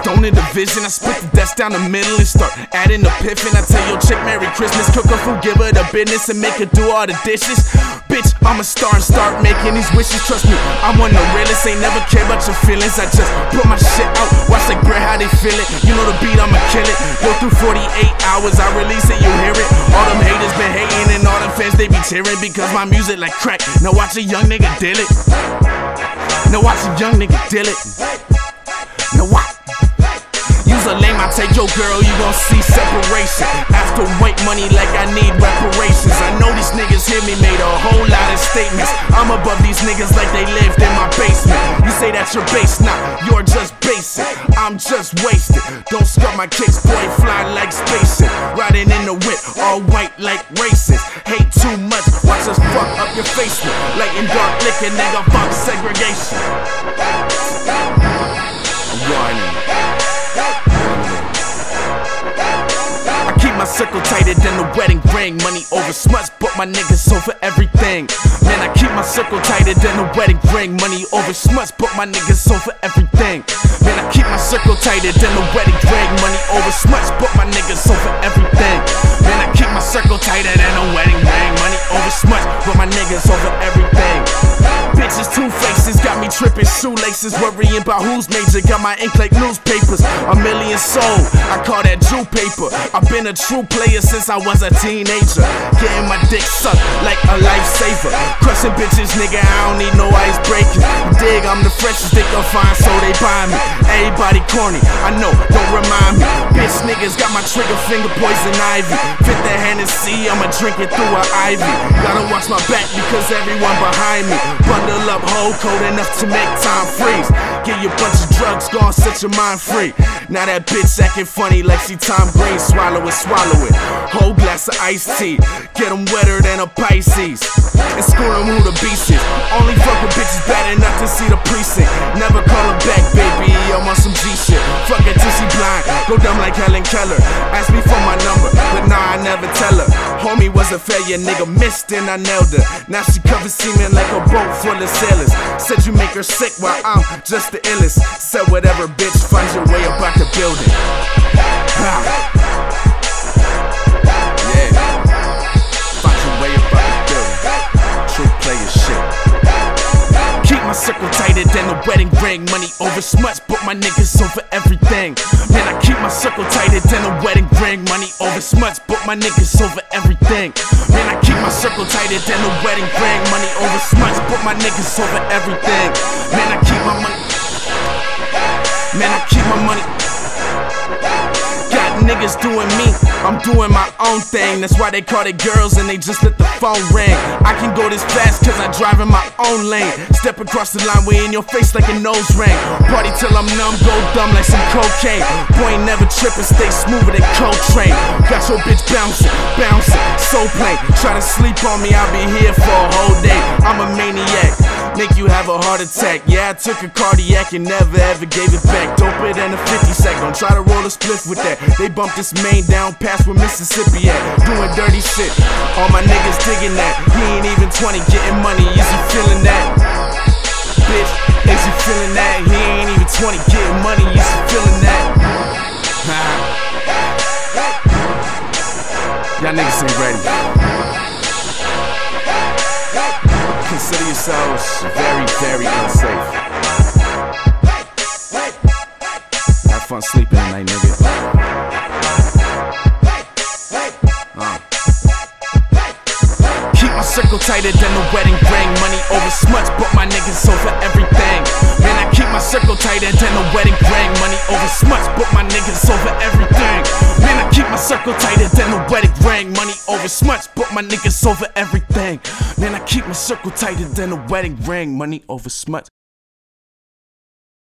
Stone in vision, I split the desk down the middle and start adding the piffin. I tell your chick Merry Christmas, cook her food, give her the business, and make her do all the dishes. Bitch, I'm a star and start making these wishes. Trust me, I'm of the realest. Ain't never care about your feelings. I just put my shit out, watch the grit how they feel it. You know the beat, I'ma kill it. Go through 48 hours, I release it, you hear it. All them haters been hating and all them fans they be tearing because my music like crack. Now watch a young nigga deal it. Now watch a young nigga deal it. Now watch. Take your girl, you gon' see separation. After white money like I need reparations. I know these niggas hear me, made a whole lot of statements. I'm above these niggas like they lived in my basement. You say that's your base, nah, you're just basic. I'm just wasted. Don't scut my kicks, boy, fly like spaceship. Riding in the whip, all white like racist. Hate too much, watch us fuck up your face with. Light and dark liquor, nigga, fuck segregation. Warning. Circle tighter than the wedding ring. Money over smuts, but my niggas for everything. Man, I keep my circle tighter than the wedding ring. Money over smuts, but my niggas for everything. Man, I keep my circle tighter than the wedding ring. Money over smuts, but my niggas for everything. Man, I keep my circle tighter than a wedding ring. Money over smuts, but my niggas over everything. Bitches, two faces, got me tripping shoelaces, worrying about who's major. Got my ink like newspapers, a million sold. I call that Jew paper. I've been a true player since I was a teenager. Getting my dick sucked like a lifesaver. Crushing bitches, nigga, I don't need no icebreakers. You dig, I'm the freshest they can find, so they buy me. Everybody corny, I know, don't remind me. Niggas got my trigger finger poison ivy. Fit the Hennessy, I'ma drink it through an ivy. Gotta watch my back because everyone behind me. Bundle up, hold cold enough to make time freeze. Get you a bunch of drugs, gon' set your mind free. Now that bitch acting funny like she Tom Green, swallow it, swallow it. Whole glass of iced tea, get them wetter than a Pisces. And school them who the beast is. Only fuck with bitches bad enough to see the precinct. Never call her back, baby, I'm on some G shit. Fuck it till she blind, go dumb like Helen Keller. Ask me for my number, but nah, I never tell her. Homie was a failure, nigga missed and I nailed her. Now she covers semen like a boat full of sailors. Said you make her sick while I'm just the illest. Said whatever, bitch, find your way about the building. Pow. Yeah. Find your way about the building. True player shit. Keep my circle tighter than a wedding ring. Money over smuts, but my niggas over everything. Man, I keep my circle tighter than a wedding ring. Money over smuts, but my niggas over everything. Man, I keep my circle tighter than a wedding ring. Money over smuts, but my niggas over everything. Man, I keep my money. Man, I keep my money. Got niggas doing me, I'm doing my own thing. That's why they call it girls and they just let the phone ring. I can go this fast cause I drive in my own lane. Step across the line, way in your face like a nose ring. Party till I'm numb, go dumb like some cocaine. Boy ain't never tripping, stay smoother than Coltrane. Got your bitch bouncing, bouncing, so plain. Try to sleep on me, I'll be here for a whole day. I'm a maniac make you have a heart attack. Yeah, I took a cardiac and never ever gave it back. Doper than a 50 sack, don't try to roll a spliff with that. They bumped this main down past where Mississippi at. Doing dirty shit, all my niggas digging that. He ain't even 20, getting money, is you feeling that? Bitch, is you feeling that? He ain't even 20, getting money, is you feeling that? Y'all niggas ain't ready. Yourselves very, very unsafe. Have fun sleeping tonight, nigga. Uh. Keep my circle tighter than the wedding ring. Money over smuts, but my niggas over everything. Man, I keep my circle tighter than the wedding ring. Money over smuts, but my niggas over everything. Man, I keep my circle tighter than the wedding ring. Smuts, but my niggas over everything. Man, I keep my circle tighter than a wedding ring. Money over smuts.